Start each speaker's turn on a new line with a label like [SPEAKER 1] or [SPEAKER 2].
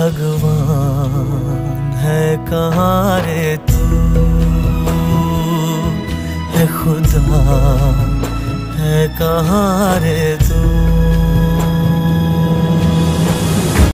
[SPEAKER 1] भगवान है कहाँ रे तू? है खुदा है कहाँ रे तू